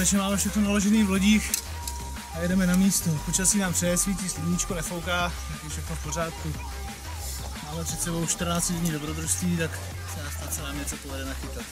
konečně máme všechno naložené v lodích a jedeme na místo. Počasí nám přeje, svítí sluníčko, nefouká, tak je všechno v pořádku. Máme před sebou 14 dní dobrodružství, tak se nás se nám něco povede nachytat.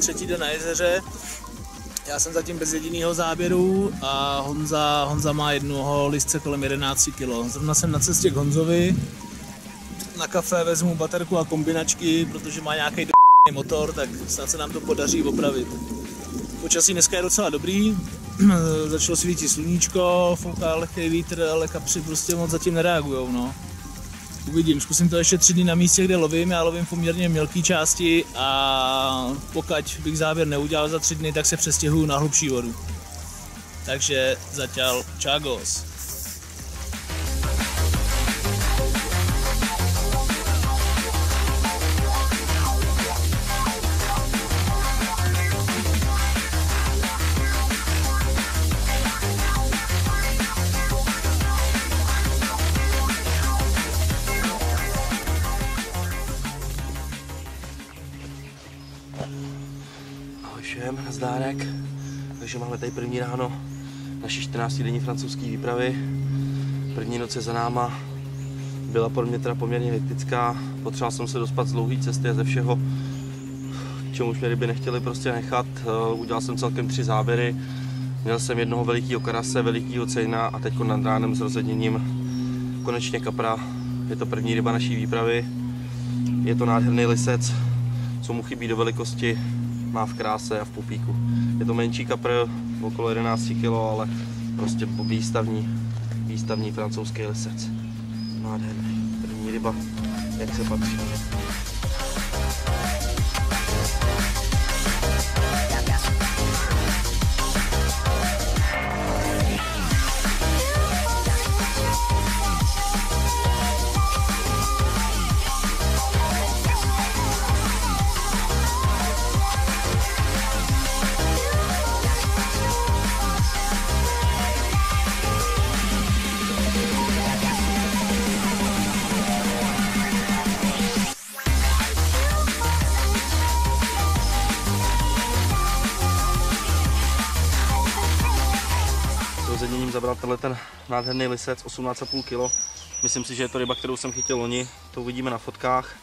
Třetí den na jezeře. Já jsem zatím bez jediného záběru a Honza, Honza má jednoho listce kolem 11 kg. Zrovna jsem na cestě k Honzovi. Na kafe vezmu baterku a kombinačky, protože má nějaký motor, tak snad se nám to podaří opravit. Počasí dneska je docela dobrý, začalo svítit sluníčko, fouká lehký vítr, ale kapři prostě moc zatím nereagujou. No. Uvidím, zkusím to ještě tři dny na místě, kde lovím. Já lovím poměrně mělké části a pokud bych závěr neudělal za tři dny, tak se přestěhuju na hlubší vodu. Takže zatím čagos. Všem, zdárek. Takže máme tady první ráno naší 14 denní francouzské výpravy. První noc je za náma. Byla pro mě teda poměrně hektická. Potřeboval jsem se dospat z dlouhé cesty a ze všeho, čemu už mě ryby nechtěli prostě nechat. Eh, Udělal jsem celkem tři záběry. Měl jsem jednoho velikého karase, velikého cejna a teď nad ránem s rozedněním konečně kapra. Je to první ryba naší výpravy. Je to nádherný lisec, co mu chybí do velikosti, má v kráse a v pupíku. Je to menší kapr, okolo 11 kg, ale prostě výstavní, výstavní francouzský lisec. Nádherný. První ryba, jak se patří. Tenhle ten nádherný lisec 18,5 kg. Myslím si, že je to ryba, kterou jsem chytil loni, to uvidíme na fotkách.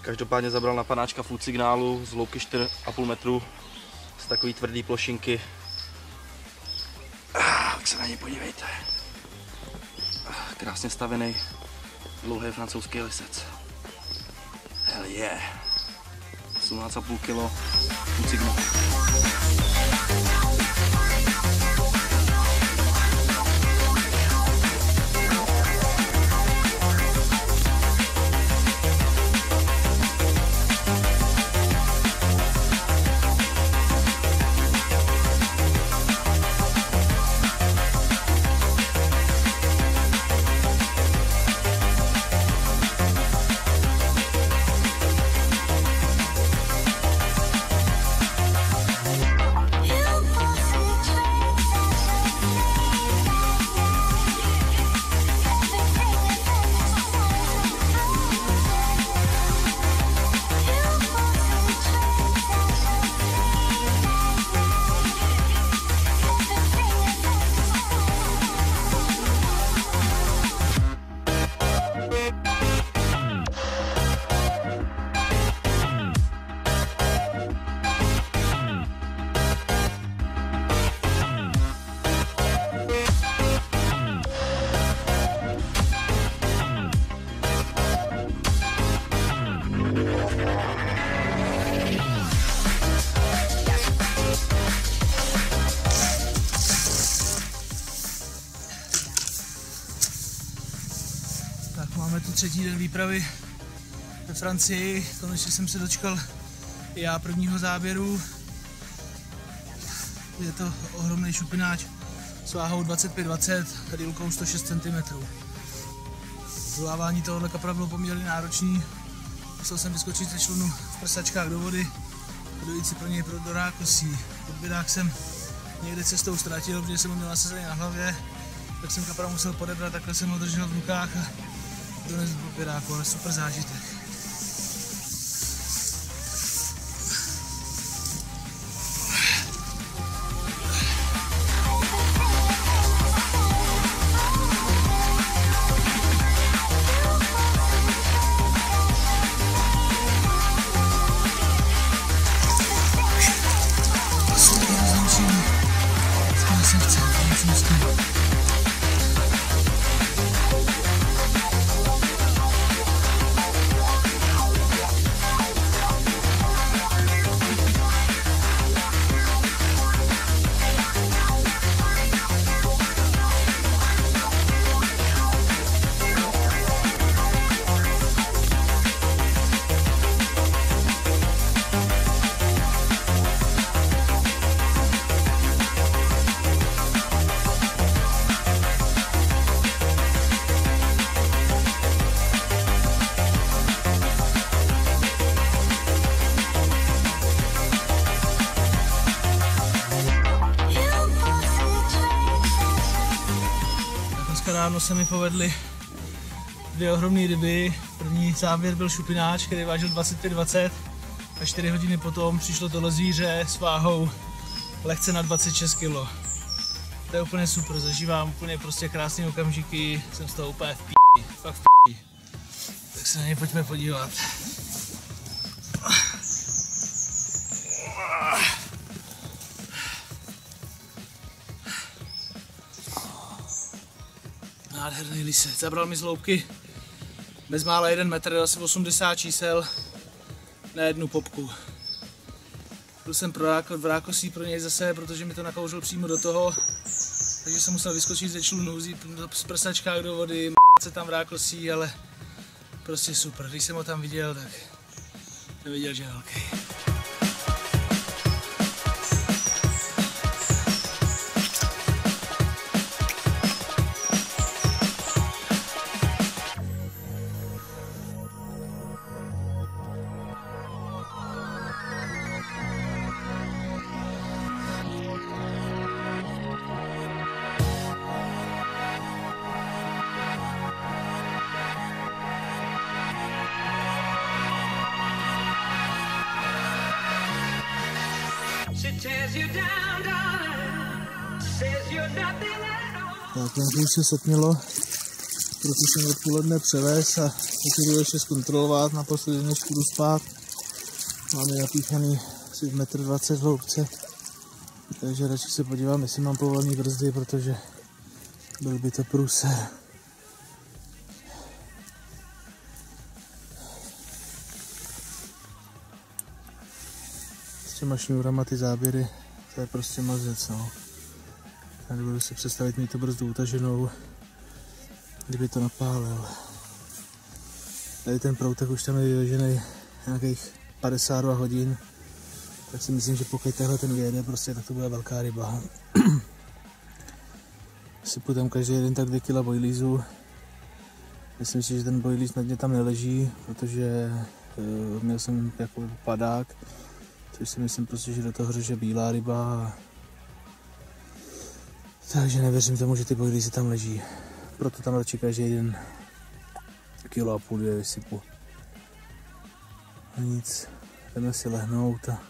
Každopádně zabral na panáčka food signálu z hloubky 4,5 metru z takový tvrdý plošinky. Ah, tak se na něj podívejte. Ah, krásně stavený, dlouhý francouzský lisec. Hell yeah. 18,5 kg food signál. Výpravy ve Francii. Konečně jsem se dočkal i já prvního záběru. Je to ohromný šupináč s váhou 25-20 a dílkou 106 cm. Zvolávání tohohle kapra bylo poměrně náročný. Musel jsem vyskočit ze člunu v prsačkách do vody a dojít si pro něj pro do rákosí. Podběrák jsem někde cestou ztratil, protože jsem ho měl nasazený na hlavě, tak jsem kapra musel podebrat, takhle jsem ho držel v rukách a donesl do podběráku, ale super zážitek. Dneska ráno se mi povedly dvě ohromné ryby. První záběr byl šupináč, který vážil 25-20 a 4 hodiny potom přišlo tohle zvíře s váhou lehce na 26 kg. To je úplně super, zažívám úplně prostě krásné okamžiky, jsem z toho úplně v pí, fakt v pí. Tak se na ně pojďme podívat. Nádherný lisec. Zabral mi z hloubky bezmála jeden metr, jsem 80 čísel na jednu popku. Byl jsem pro ráko, v rákosí pro něj zase, protože mi to nakouřil přímo do toho, takže jsem musel vyskočit ze člunu, z prsačkách do vody, se tam v rákosí, ale Prostě super, když jsem ho tam viděl, tak neviděl, že je velký. Už se setmělo, proto jsem odpoledne převez a teď jdu ještě zkontrolovat naposledy, než půjdu spát. Máme napíchaný asi 1,20 m hloubce, takže radši se podívám, jestli mám povolený brzdy, protože byl by to průser. S těma šňůrama ty záběry, to je prostě mazec, no. Nebudu si představit mít tu brzdu utaženou, kdyby to napálil. Tady ten proutek už tam je vyvežený nějakých 52 hodin, tak si myslím, že pokud tenhle ten vyjede, prostě tak to bude velká ryba. Sypu tam každý jeden tak 2 kg bojlízu. Myslím si, že ten bojlíz na dně tam neleží, protože uh, měl jsem jako padák, což si myslím prostě, že do toho řeže bílá ryba takže nevěřím tomu, že ty bojlízy tam leží. Proto tam radši každý jeden kilo a půl dvě vysypu. A nic, jdeme si lehnout a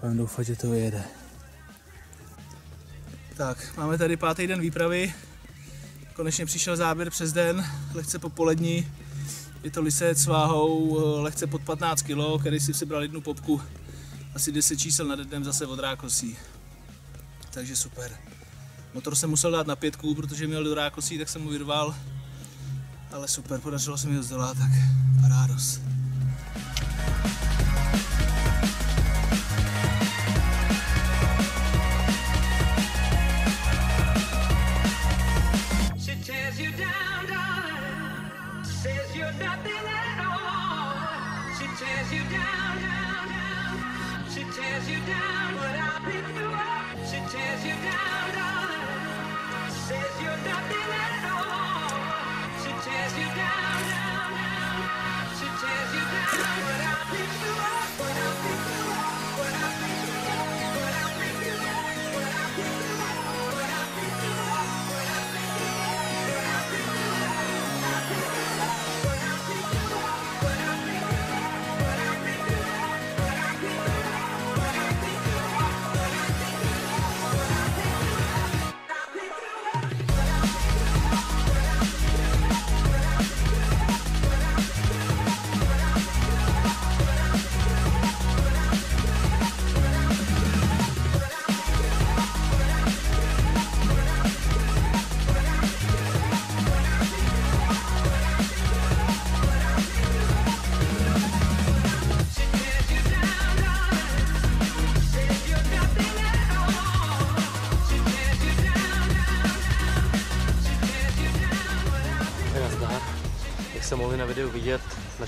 budeme doufat, že to vyjede. Tak, máme tady pátý den výpravy. Konečně přišel záběr přes den, lehce popolední. Je to lisec s váhou eh, lehce pod 15 kg, který si sebral jednu popku. Asi 10 čísel nad dnem zase od rákosí. Takže super. Motor jsem musel dát na pětku, protože měl do rákosí, tak jsem mu vyrval. Ale super, podařilo se mi ho zdolat, tak parádos. She tears you down, down, down, down. Down, but pick you up. She tears you down, darling. She tears you down, down, down. She tears you down, but I'll pick you up.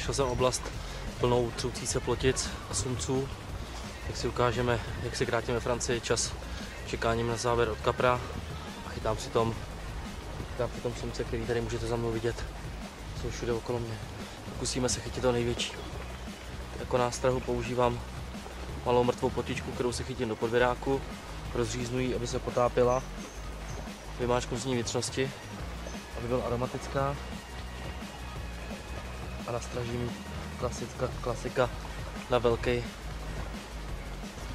Našel jsem oblast plnou třoucí se plotic a sumců. Jak si ukážeme, jak se krátíme Francii čas čekáním na závěr od kapra. A chytám si tom, chytám si tom sumce, který tady můžete za mnou vidět. Jsou všude okolo mě. Pokusíme se chytit to největší. Jako nástrahu používám malou mrtvou plotičku, kterou se chytím do podvěráku. Rozříznu ji, aby se potápila. Vymáčknu z ní většnosti, aby byla aromatická. A nastražím klasická, klasika na velký,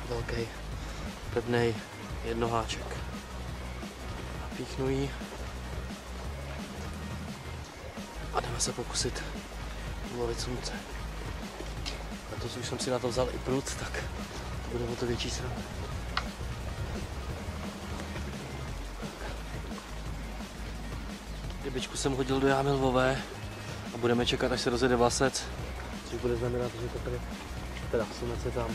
velký pevný jednoháček. Napíchnu ji a jdeme se pokusit ulovit sumce. A to, už jsem si na to vzal i prut, tak to bude o to větší sranda. Rybičku jsem hodil do jámy lvové budeme čekat, až se rozjede vlasec, což bude znamenat, že to tady, teda sumec je tam.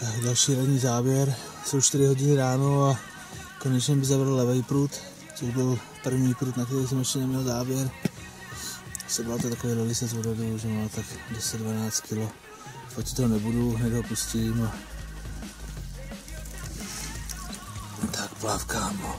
Tak další ranní záběr, jsou 4 hodiny ráno a konečně mi zavřel levý prut, což byl první prut, na který jsem ještě neměl záběr. Byla to takový lisec vododu, že má tak 10-12 kg. Fotit to nebudu, hned ho pustím a... Tak plávkám,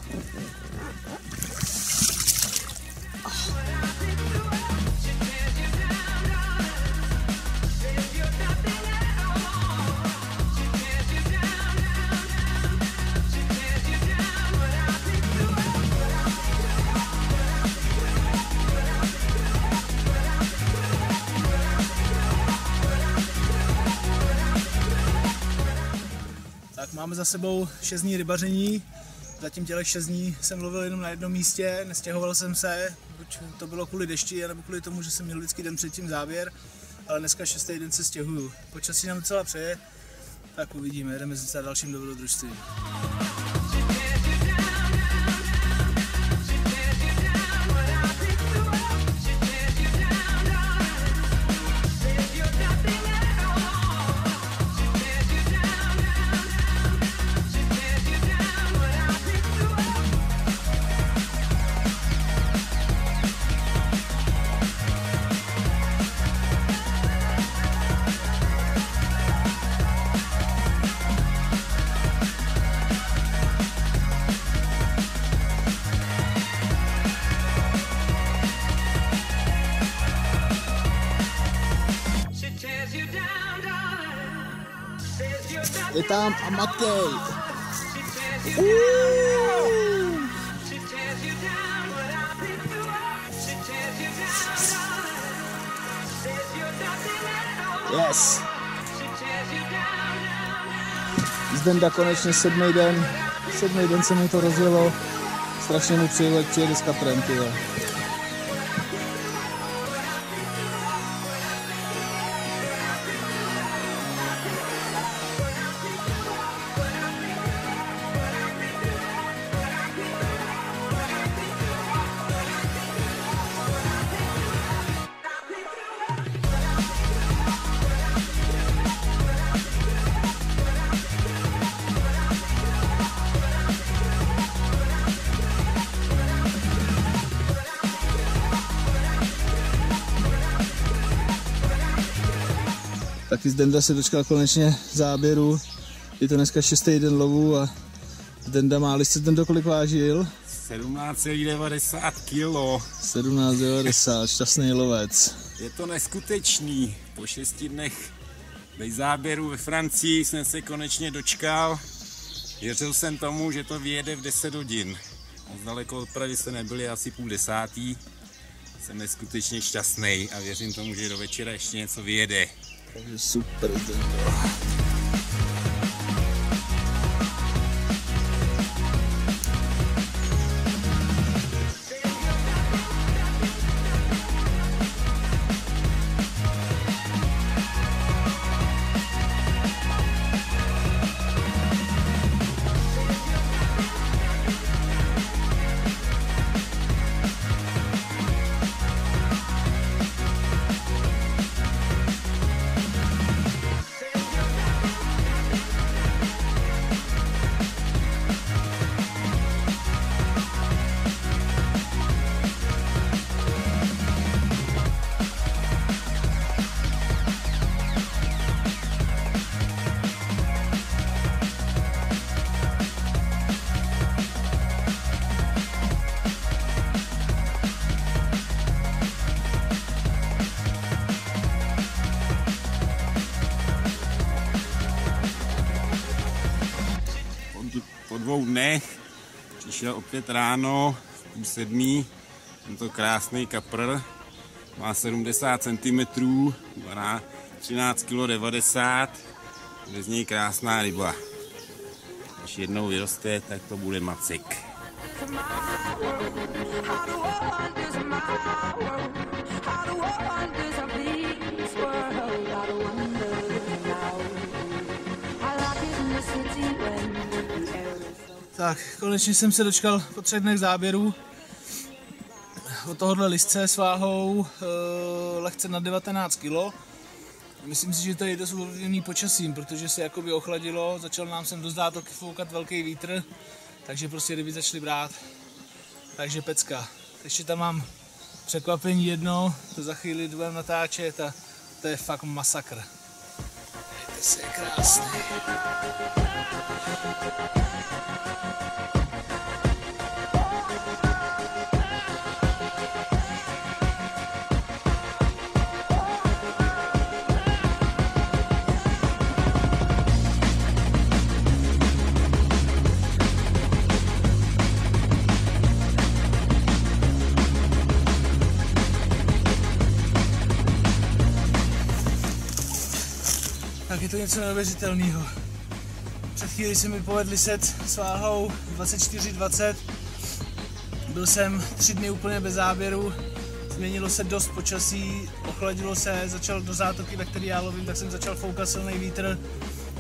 za sebou 6 dní rybaření. Zatím těle 6 dní jsem lovil jenom na jednom místě, nestěhoval jsem se, buď to bylo kvůli dešti, nebo kvůli tomu, že jsem měl vždycky den předtím záběr, ale dneska šestý den se stěhuju. Počasí nám docela přeje, tak uvidíme, jdeme za dalším dobrodružstvím. At all. Yes! Zdenda konečně sedmý den, sedmý den se mu to rozjelo. Strašně mu přeju, ať přijede s kaprem, ty Taky Zdenda se dočkal konečně záběru. Je to dneska šestý den lovu a Zdenda má list, Zdendo kolik vážil? 17,90 kg. 17,90, šťastný lovec. Je to neskutečný. Po šesti dnech bez záběru ve Francii jsem se konečně dočkal. Věřil jsem tomu, že to vyjede v 10 hodin. Moc daleko od Prahy jste nebyli asi půl desátý. Jsem neskutečně šťastný a věřím tomu, že do večera ještě něco vyjede. Takže super Zdendo. dvou dnech. Přišel opět ráno, v půl sedmí. Tento krásný kapr. Má 70 cm, 13 kg 90 Bude z něj krásná ryba. Když jednou vyroste, tak to bude macek. How Tak, konečně jsem se dočkal po třech dnech záběrů od tohohle listce s váhou e, lehce na 19 kg. Myslím si, že to je dost ovlivněný počasím, protože se jakoby ochladilo, začal nám sem do zátoky foukat velký vítr, takže prostě ryby začaly brát. Takže pecka. Ještě tam mám překvapení jedno, to za chvíli budeme natáčet a to je fakt masakr. Dejte se, krásný. Něco neuvěřitelného. Před chvíli se mi povedli set s váhou 24-20. Byl jsem tři dny úplně bez záběru, změnilo se dost počasí, ochladilo se, začal do zátoky, ve který já lovím, tak jsem začal foukat silný vítr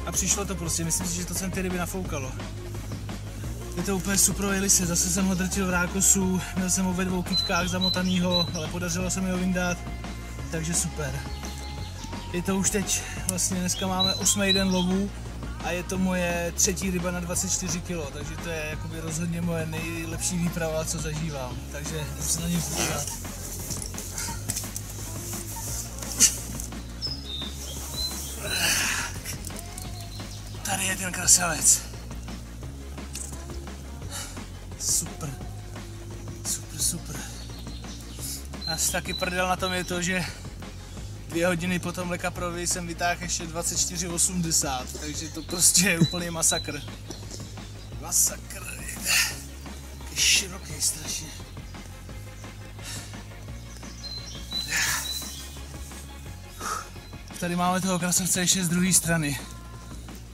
a přišlo to prostě. Myslím si, že to jsem ty ryby nafoukalo. Je to úplně super lise, zase jsem ho drtil v rákosu, měl jsem ho ve dvou kytkách zamotanýho, ale podařilo se mi ho vyndat, takže super. Je to už teď, vlastně dneska máme 8. den lovu a je to moje třetí ryba na 24 kg, takže to je jakoby rozhodně moje nejlepší výprava, co zažívám. Takže jdem se na ně podívat. Tady je ten krasavec. Super. Super, super. Asi taky prdel na tom je to, že dvě hodiny po tomhle kaprovi jsem vytáhl ještě 24,80, takže to prostě je úplný masakr. Masakr, je široký strašně. Tady máme toho krasavce ještě z druhé strany.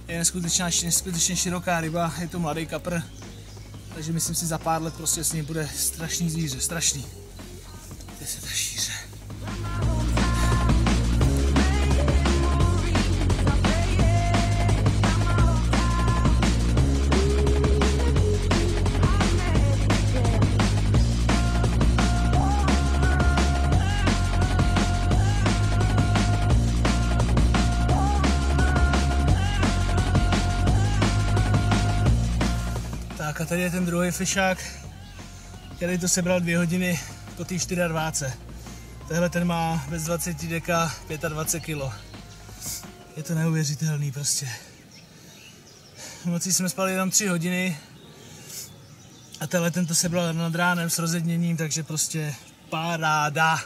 Je neskutečná, neskutečně široká ryba, je to mladý kapr, takže myslím si za pár let prostě s ním bude strašný zvíře, strašný. Tak a tady je ten druhý fišák, který to sebral dvě hodiny po té 24. Tenhle ten má bez 20 deka 25 kg. Je to neuvěřitelný prostě. V noci jsme spali jenom 3 hodiny a tenhle ten to sebral nad ránem s rozedněním, takže prostě paráda.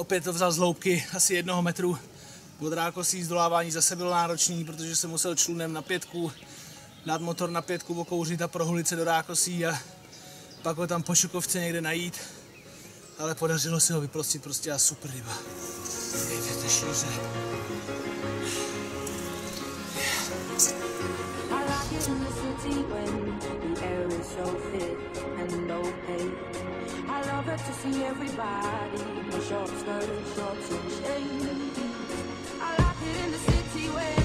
Opět to vzal z hloubky asi jednoho metru. Od rákosí zdolávání zase bylo náročný, protože jsem musel člunem na pětku dát motor na pětku, okouřit a prohulit se do rákosí a pak ho tam po šukovce někde najít. Ale podařilo se ho vyprostit prostě a super ryba. Dejte šíře. I in the city when the air is so and. I love it to see everybody in short skirts, shorts and shades. I like it in the city when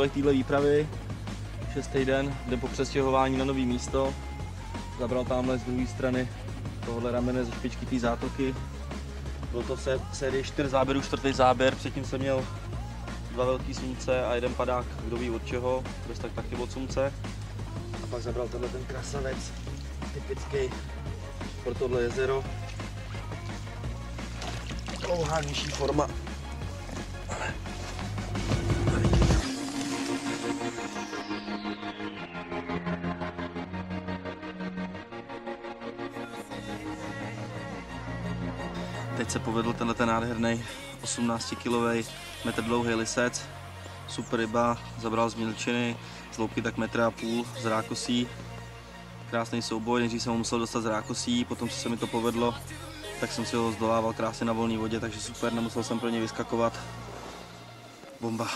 úlovek téhle výpravy. Šestý den, jde po přestěhování na nový místo. Zabral tamhle z druhé strany tohle ramene ze špičky té zátoky. Bylo to se, série čtyř záběrů, čtvrtý záběr, předtím jsem měl dva velký slunce a jeden padák, kdo ví od čeho, bez tak taky od slunce. A pak zabral tenhle ten krasavec, typický pro tohle jezero. Dlouhá nižší forma. Povedl tenhle ten nádherný 18 kg metr dlouhý lisec. Super ryba, zabral z mělčiny, z loupky tak metra a půl, z rákosí. Krásný souboj, nejdřív jsem ho musel dostat z rákosí, potom co se mi to povedlo, tak jsem si ho zdolával krásně na volné vodě, takže super, nemusel jsem pro ně vyskakovat. Bomba,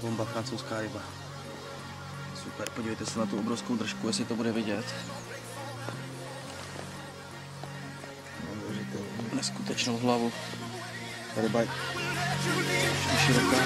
bomba francouzská ryba. Super, podívejte se na tu obrovskou držku, jestli to bude vidět. Neskutečnou hlavu. Ryba je široká.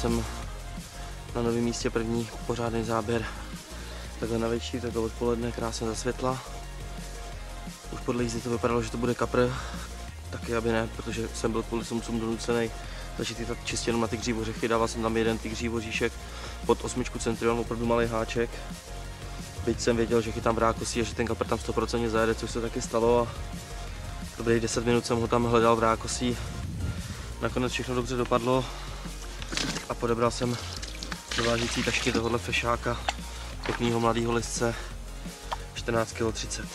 Jsem na novém místě první pořádný záběr. Takhle na večer, takhle odpoledne, krásně zasvětla. Už podle jízdy to vypadalo, že to bude kapr, taky aby ne, protože jsem byl kvůli sumcům donucený začít jít čistě jenom na ty ořechy. Dával jsem tam jeden tygří oříšek pod osmičku centrion, opravdu malý háček. Byť jsem věděl, že chytám rákosí a že ten kapr tam 100% zajede, což se taky stalo. A dobrých 10 minut jsem ho tam hledal v rákosí. Nakonec všechno dobře dopadlo a podebral jsem dovážící tašky tohohle fešáka, pěknýho mladého listce, 14 kg 30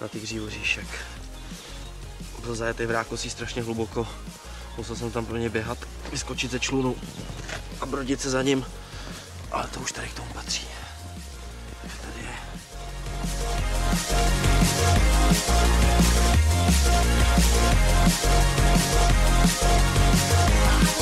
na tygří oříšek. Byl zajetý v rákosí strašně hluboko, musel jsem tam pro ně běhat, vyskočit ze člunu a brodit se za ním, ale to už tady k tomu patří. Takže tady je. kg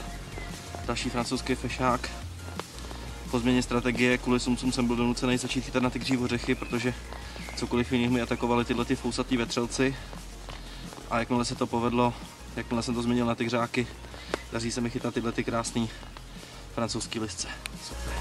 další francouzský fešák. Po změně strategie kvůli sumcům jsem byl donucený začít chytat na ty křívořechy, protože cokoliv jiného mi atakovali tyhle ty fousatý vetřelci. A jakmile se to povedlo, jakmile jsem to změnil na ty křáky, daří se mi chytat tyhle ty krásný francouzský listce. Super.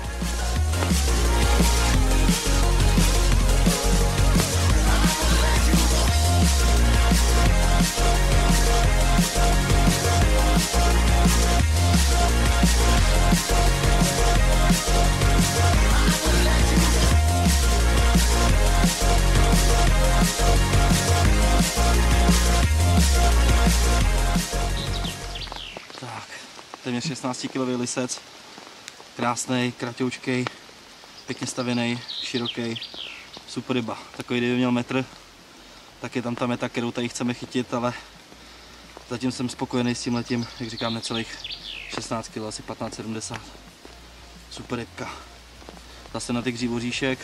15 kilový lisec, krásný, kratoučkej, pěkně stavěný, široký, super ryba. Takový, kdyby měl metr, tak je tam ta meta, kterou tady chceme chytit, ale zatím jsem spokojený s tím letím, jak říkám, necelých 16 kg, asi 15,70. Super rybka. Zase na ty křívoříšek.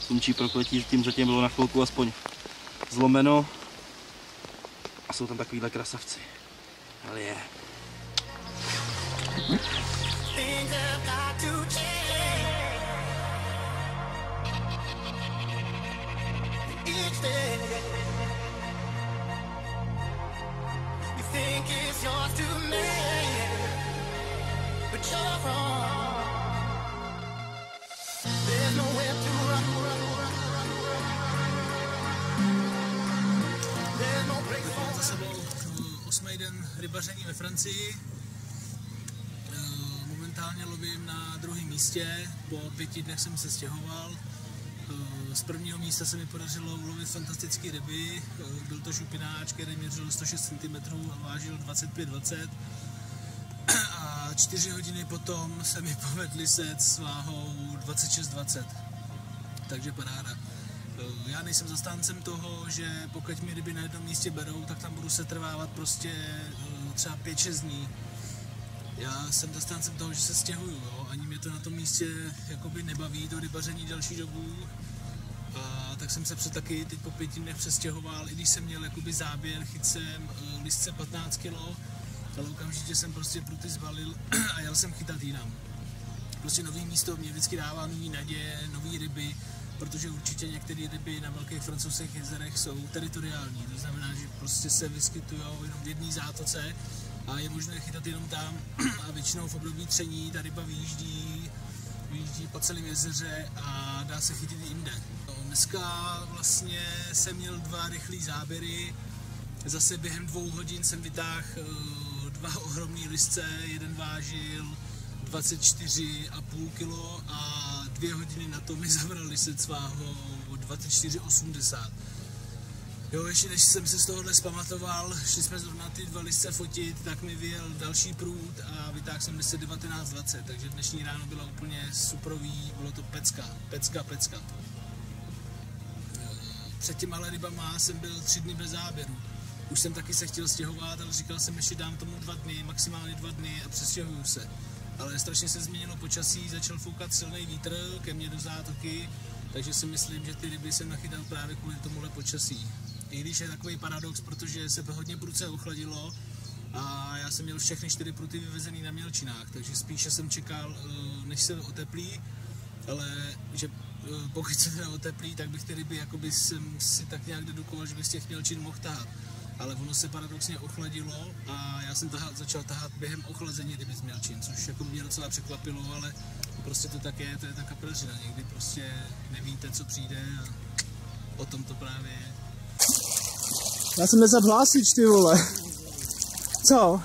Slunčí prokletí, tím zatím bylo na chvilku aspoň zlomeno. A jsou tam takovýhle krasavci. Ale je. Za sebou osmý den rybaření ve Francii. Momentálně lovím na druhém místě, po pěti dnech jsem se stěhoval. Eh, Z prvního místa se mi podařilo ulovit fantastické ryby. Eh, Byl to šupináč, který měřil 106 cm a vážil 25-20. A čtyři hodiny potom se mi povedli set s váhou 26-20 takže paráda. Eh, Já nejsem zastáncem toho, že pokud mi ryby na jednom místě berou, tak tam budu se trvávat prostě třeba 5-6 dní. Já jsem zastáncem toho, že se stěhuju, jo? ani mě to na tom místě jakoby nebaví, to rybaření další dobu. A tak jsem se před taky teď po pěti dnech přestěhoval, i když jsem měl jakoby záběr, chyt jsem eh, listce 15 kg, ale okamžitě jsem prostě pruty zbalil a jel jsem chytat jinam prostě nový místo mě vždycky dává nový naděje, nový ryby, protože určitě některé ryby na velkých francouzských jezerech jsou teritoriální, to znamená, že prostě se vyskytují jenom v jedné zátoce a je možné chytat jenom tam. A většinou v období tření ta ryba vyjíždí, vyjíždí po celém jezeře a dá se chytit i jinde. No, Dneska vlastně jsem měl dva rychlé záběry, zase během dvou hodin jsem vytáhl eh, dva ohromné lisce, jeden vážil 24,5 kg a dvě hodiny na to mi zabrali se s váhou 24,80 Jo, ještě než jsem se z tohohle zpamatoval, šli jsme zrovna ty dva lisce fotit, tak mi vyjel další průd a vytáhl jsem lisce 19,20, takže dnešní ráno bylo úplně suprový, bylo to pecka, pecka, pecka. Před těma rybama jsem byl tři dny bez záběru. Už jsem taky se chtěl stěhovat, ale říkal jsem, ještě dám tomu dva dny, maximálně dva dny a přestěhuju se. Ale strašně se změnilo počasí, začal foukat silný vítr ke mně do zátoky, takže si myslím, že ty ryby jsem nachytal právě kvůli tomuhle počasí. I když je takový paradox, protože se hodně prudce ochladilo a já jsem měl všechny čtyři pruty vyvezený na mělčinách, takže spíše jsem čekal, eh, než se oteplí, ale že eh, pokud se teda oteplí, tak bych ty ryby jakoby jsem si tak nějak dedukoval, že bych z těch mělčin mohl tahat. Ale ono se paradoxně ochladilo a já jsem tahat, začal tahat během ochlazení ryby z mělčin, což jako mě docela překvapilo, ale prostě to tak je, to je ta kapelřina. Někdy prostě nevíte, co přijde a o tom to právě je. Já jsem nezap hlásič, ty vole. Co?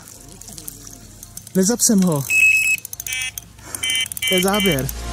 Nezap jsem ho. To je záběr.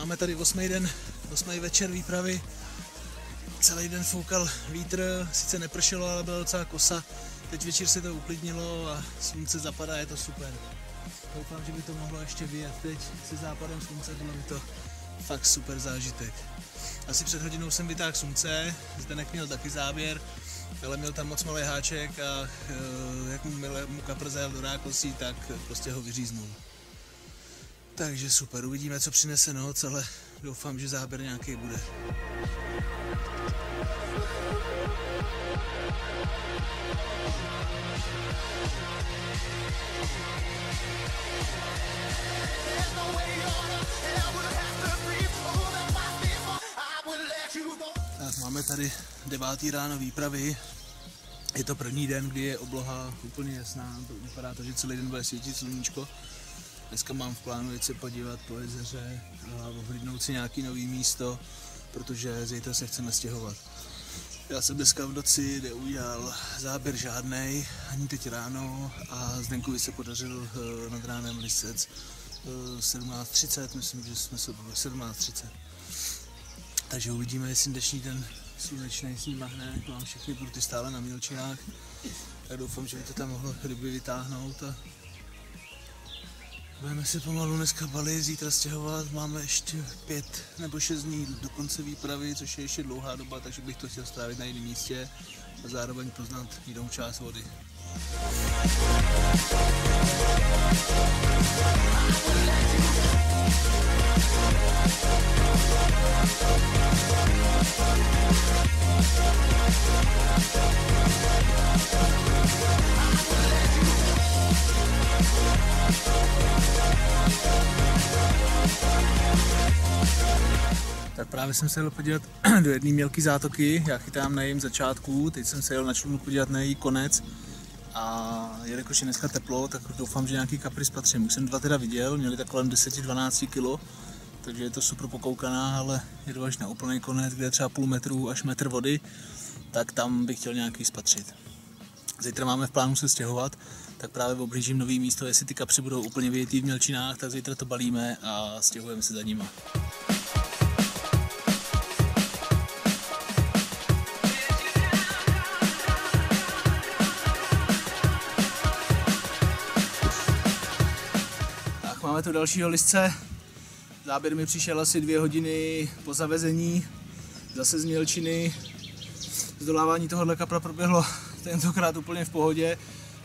Máme tady osmý den, osmý večer výpravy. Celý den foukal vítr, sice nepršelo, ale byla docela kosa. Teď večer se to uklidnilo a slunce zapadá, je to super. Doufám, že by to mohlo ještě vyjet teď se západem slunce, bylo by to fakt super zážitek. Asi před hodinou jsem vytáhl slunce, Zdenek měl taky záběr, ale měl tam moc malý háček a eh, jak mu, mu kapr zajel do rákosí, tak prostě ho vyříznul. Takže super, uvidíme, co přinese noc, ale doufám, že záběr nějaký bude. Tak máme tady devátý ráno výpravy. Je to první den, kdy je obloha úplně jasná, vypadá to, že celý den bude svítit sluníčko. Dneska mám v plánu jet se podívat po jezeře a ohlídnout si nějaký nový místo, protože zítra se chceme stěhovat. Já jsem dneska v noci neudělal záběr žádnej, ani teď ráno a Zdenkovi se podařil eh, nad ránem lisec eh, 17.30, myslím, že jsme se bavili 17.30. Takže uvidíme, jestli dnešní den slunečný snímahne, mám všechny pruty stále na mílčinách. Tak doufám, že by to tam mohlo ryby vytáhnout a budeme se pomalu dneska balit, zítra stěhovat. Máme ještě pět nebo šest dní do konce výpravy, což je ještě dlouhá doba, takže bych to chtěl strávit na jiném místě a zároveň poznat jinou část vody. Tak právě jsem se jel podívat do jedné mělké zátoky, já chytám na jejím začátku, teď jsem se jel na člunu podívat na její konec a jelikož je dneska teplo, tak doufám, že nějaký kapry spatřím. Už jsem dva teda viděl, měli tak kolem 10-12 kg, takže je to super pokoukaná, ale jedu až na úplný konec, kde je třeba půl metru až metr vody, tak tam bych chtěl nějaký spatřit. Zítra máme v plánu se stěhovat, tak právě obhlížím nový místo, jestli ty kapři budou úplně vyjetý v mělčinách, tak zítra to balíme a stěhujeme se za nima. Tak máme tu dalšího listce. Záběr mi přišel asi dvě hodiny po zavezení, zase z Mělčiny. Zdolávání tohohle kapra proběhlo tentokrát úplně v pohodě,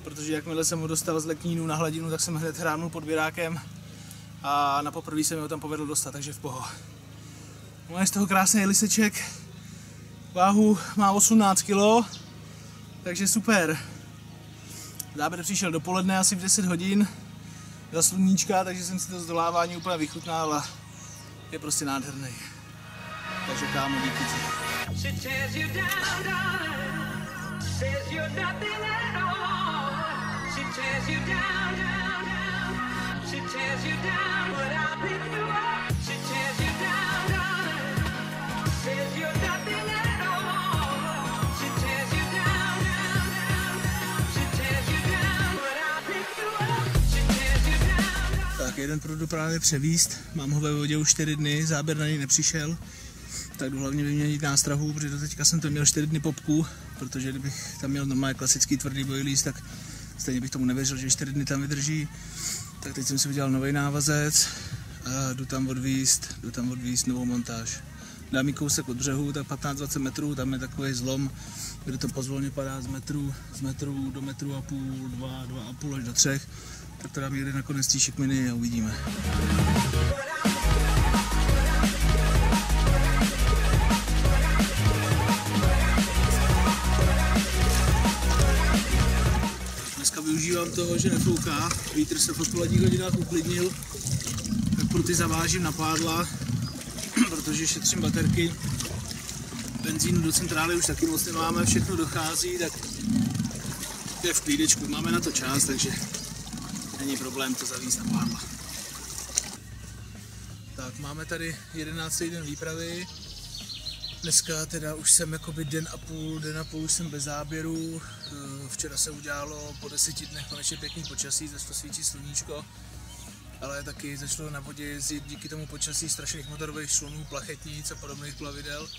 protože jakmile jsem ho dostal z leknínu na hladinu, tak jsem hned hrámnul pod virákem a na poprvé se mi ho tam povedlo dostat, takže v poho. Máme z toho krásný liseček, váhu má 18 kg, takže super. Záběr přišel dopoledne asi v 10 hodin, za sluníčka, takže jsem si to zdolávání úplně vychutnal a je prostě nádherný. Takže kámo, díky ti. She tears you down, darling. Says you're nothing at all. Tak jeden produkt právě převíst, mám ho ve vodě už 4 dny, záběr na něj nepřišel, tak jdu hlavně vyměnit nástrahu, protože do teďka jsem to měl 4 dny popku, protože kdybych tam měl normálně klasický tvrdý boilies, tak stejně bych tomu nevěřil, že 4 dny tam vydrží. Tak teď jsem si udělal nový návazec a jdu tam odvíst, jdu tam odvíst novou montáž. Dám jí kousek od břehu, tak 15-20 metrů, tam je takový zlom, kde to pozvolně padá z metru, z metru do metru a půl, dva, dva a půl až do třech. Tak to dám někde na konec té šikminy a uvidíme. Využívám toho, že nefouká, vítr se v odpoledních hodinách uklidnil, tak pro ty zavážím na pádla, protože šetřím baterky. Benzínu do centrály už taky moc nemáme, všechno dochází, tak je v klídečku, máme na to čas, takže není problém to zavíst na pádla. Tak máme tady 11. den výpravy. Dneska teda už jsem jakoby den a půl, den a půl jsem bez záběru. Včera se udělalo po deseti dnech konečně pěkný počasí, zase to svítí sluníčko. Ale taky začalo na vodě jezdit díky tomu počasí strašných motorových člunů, plachetnic a podobných plavidel.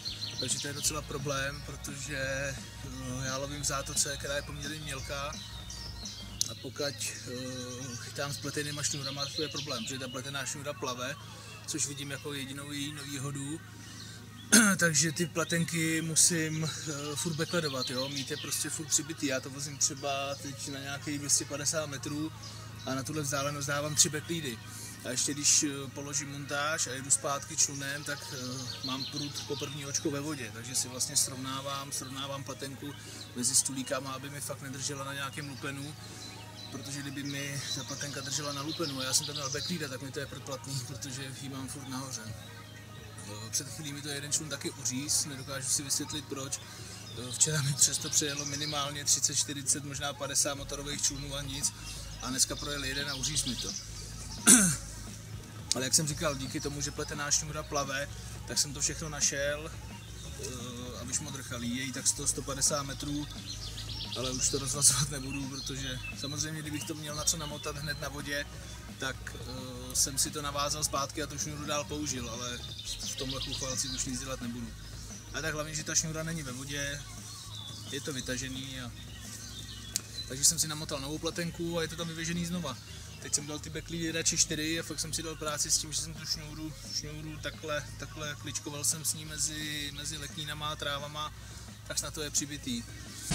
Takže to je docela problém, protože eh, já lovím v zátoce, která je poměrně mělká. A pokud uh, chytám s pletenýma šňůrama, to je problém, protože ta pletená šňůra plave, což vidím jako jedinou její nevýhodu. Takže ty pletenky musím uh, furt bekledovat, jo, mít je prostě furt přibitý. Já to vozím třeba teď na nějakých 250 metrů a na tuhle vzdálenost dávám tři beklídy. A ještě když eh, položím montáž a jedu zpátky člunem, tak uh, mám prut po první očko ve vodě, takže si vlastně srovnávám, srovnávám pletenku mezi stulíkama, aby mi fakt nedržela na nějakém lupenu, protože kdyby mi ta pletenka držela na lupenu a já jsem tam měl backlída, tak mi to je předplatný, protože ji mám furt nahoře. Eh, Před chvílí mi to jeden člun taky uříz, nedokážu si vysvětlit proč. Včera mi přesto přejelo minimálně 30, 40, možná 50 motorových člunů a nic. A dneska projel jeden a uříz mi to. Ale jak jsem říkal, díky tomu, že pletená šňůra plave, tak jsem to všechno našel, eh, aby šmodrchalí. Její tak 100, 150 metrů, ale už to rozvazovat nebudu, protože samozřejmě, kdybych to měl na co namotat hned na vodě, tak uh, jsem si to navázal zpátky a tu šňůru dál použil, ale v tomhle chluchalci už nic dělat nebudu. A tak hlavně, že ta šňůra není ve vodě, je to vytažený a takže jsem si namotal novou pletenku a je to tam vyvěžený znova. Teď jsem dal ty beklí radši 4 a fakt jsem si dal práci s tím, že jsem tu šňůru, šňůru takhle, takhle kličkoval jsem s ní mezi, mezi leknínama a trávama, tak na to je přibitý.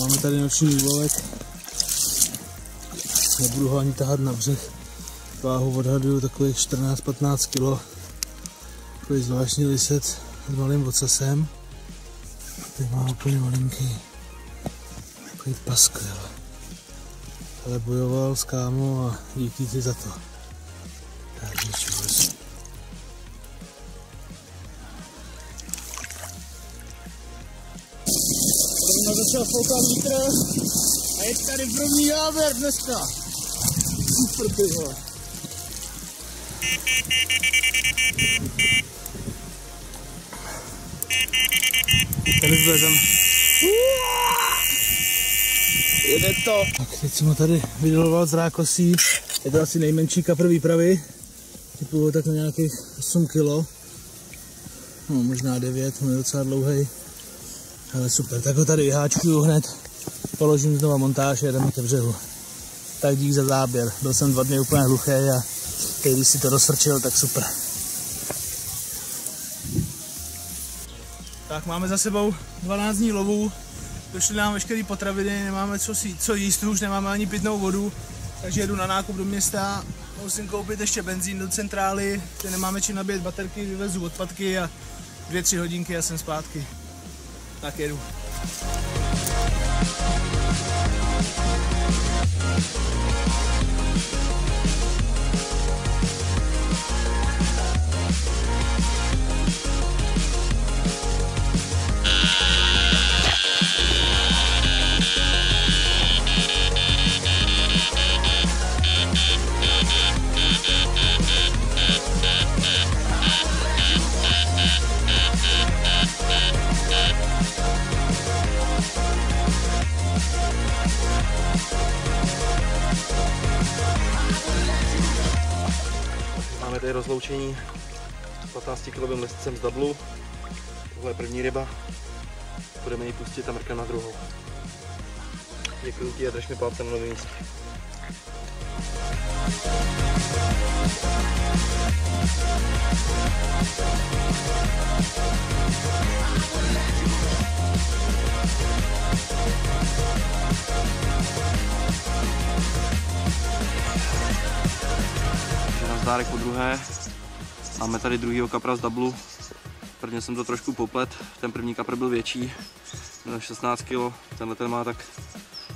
Máme tady noční úlovek. Nebudu ho ani tahat na břeh. Váhu odhaduju takových 14-15 kg. Takový zvláštní lisec s malým ocasem. Teď má úplně malinký. Takový paskvěl. Ale bojoval s kámo a díky ti za to. Tak čus. Zrovna začal foukat vítr a je tady první záběr dneska. Super ty vole. Tady vlezem. Jede to. Tak teď jsem ho tady vydoloval z rákosí. Je to asi nejmenší kapr výpravy. Typu tak na nějakých 8 kg. No, možná 9, on je docela dlouhý. Ale super, tak ho tady vyháčkuju hned. Položím znova montáž a jedeme ke břehu. Tak dík za záběr. Byl jsem dva dny úplně hluchý a teď, když si to rozsrčil, tak super. Tak máme za sebou 12 dní lovu. Došly nám veškeré potraviny, nemáme co, si, co jíst, už nemáme ani pitnou vodu. Takže jedu na nákup do města, musím koupit ještě benzín do centrály, kde nemáme čím nabíjet baterky, vyvezu odpadky a dvě, tři hodinky a jsem zpátky. Tak s 15 kilovým listcem z dablu. Tohle je první ryba. Budeme ji pustit a mrkneme na druhou. Děkuji ti a drž mi palce na nový nazdárek po druhé. Máme tady druhýho kapra z dublu. Prvně jsem to trošku poplet, ten první kapr byl větší, měl 16 kg, tenhle ten má tak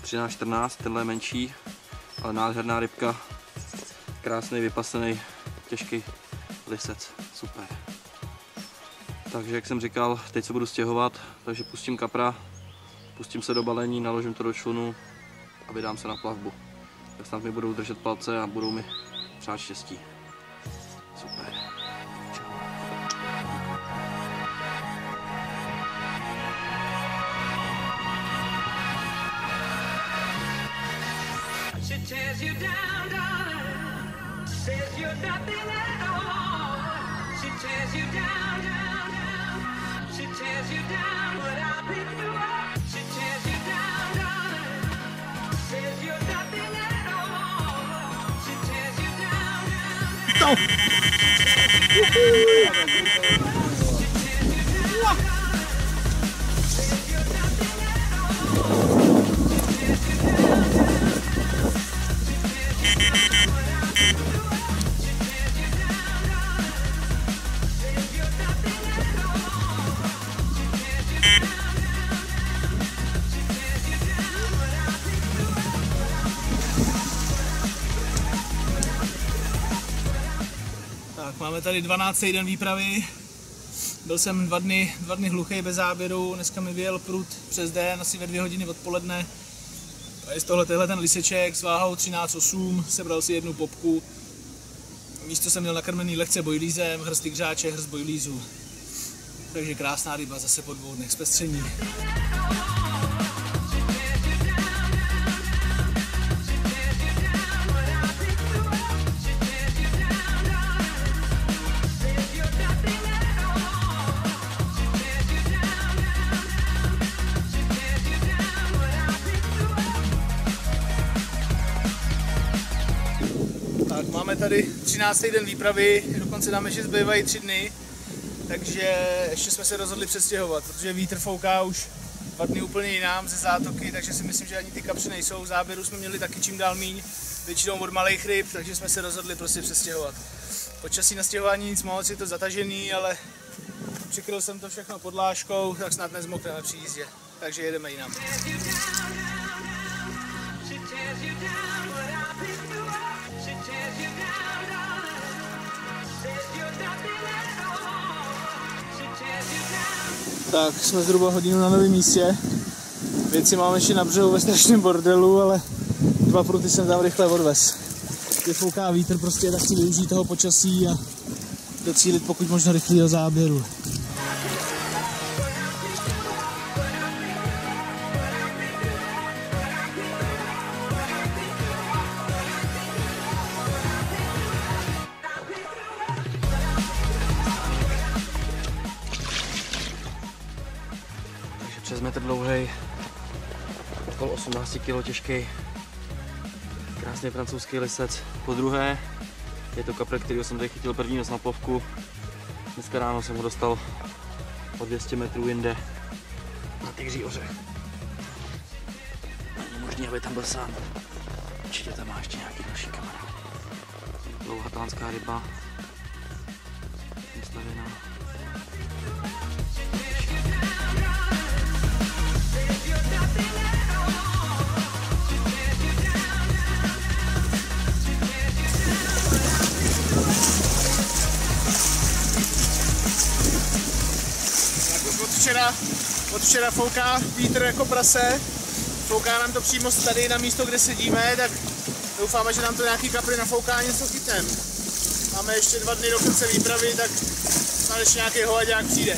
13-14, tenhle je menší, ale nádherná rybka, krásný, vypasený, těžký lisec, super. Takže jak jsem říkal, teď se budu stěhovat, takže pustím kapra, pustím se do balení, naložím to do člunu a vydám se na plavbu. Tak snad mi budou držet palce a budou mi přát štěstí. 12. den výpravy. Byl jsem dva dny, dva dny hluchý bez záběru, dneska mi vyjel prut přes den, asi ve dvě hodiny odpoledne. A je z tohle tenhle ten liseček s váhou 13,8, sebral si jednu popku. Místo jsem měl nakrmený lehce bojlízem, hrst hřáče, hrst bojlízu. Takže krásná ryba zase po dvou dnech zpestření. 13. den výpravy, dokonce nám ještě zbývají tři dny, takže ještě jsme se rozhodli přestěhovat, protože vítr fouká už dva dny úplně jinám ze zátoky, takže si myslím, že ani ty kapři nejsou. V záběru jsme měli taky čím dál míň, většinou od malých ryb, takže jsme se rozhodli prostě přestěhovat. Počasí na stěhování nic moc, je to zatažený, ale přikryl jsem to všechno podláškou, tak snad nezmokneme při jízdě. Takže jedeme jinam. She tears you down, Tak jsme zhruba hodinu na novém místě. Věci máme ještě na břehu ve strašném bordelu, ale dva pruty jsem tam rychle odvez. Když fouká vítr, prostě tak chci využít toho počasí a docílit pokud možno rychlého záběru. Metr dlouhý, okolo 18 kg těžký, krásný francouzský lisec. Po druhé, je to kapr, který jsem tady chytil první noc na plovku. Dneska ráno jsem ho dostal o 200 metrů jinde na Tygří ořech. Není možný, aby tam byl sám. Určitě tam má ještě nějaký další kamarád. Dlouhatánská ryba. Od včera fouká vítr jako prase. Fouká nám to přímo tady na místo, kde sedíme, tak doufáme, že nám to nějaký kapry nafouká něco chytnem. Máme ještě dva dny do konce výpravy, tak snad ještě nějaký hovaďák přijde.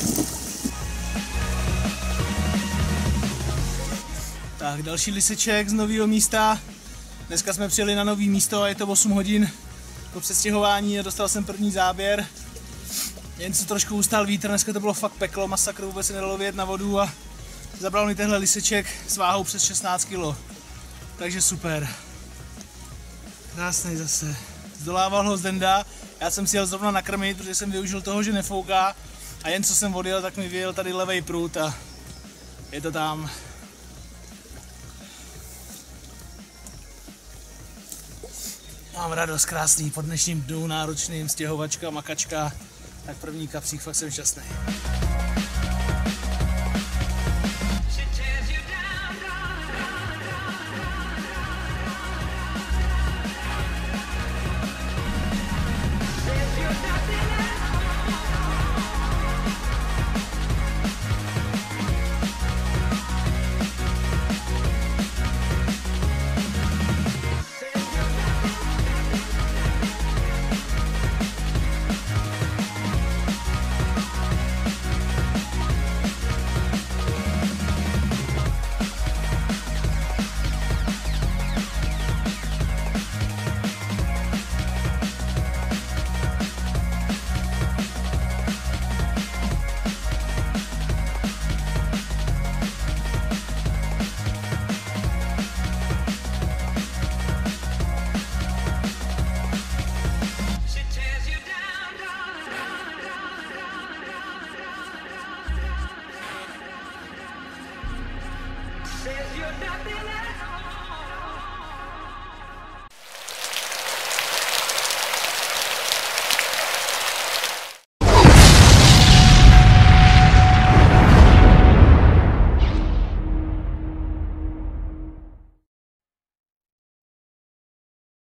Tak, další liseček z nového místa. Dneska jsme přijeli na nový místo a je to 8 hodin po přestěhování a dostal jsem první záběr. Jen se trošku ustal vítr, dneska to bylo fakt peklo, masakr, vůbec se nedalo vyjet na vodu a zabral mi tenhle liseček s váhou přes 16 kg. Takže super. Krásný zase. Zdolával ho Zdenda, já jsem si jel zrovna nakrmit, protože jsem využil toho, že nefouká a jen co jsem odjel, tak mi vyjel tady levej prut a je to tam. Mám radost krásný po dnešním dnu náročným, stěhovačka, makačka, tak první kapřík, fakt jsem šťastný.